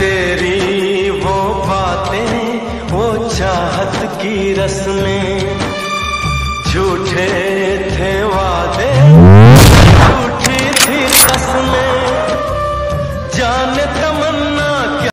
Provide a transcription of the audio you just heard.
तेरी वो बातें, वो चाहत की रस्में। झूठे थे वादे, झूठी थी रस्में। जान तमा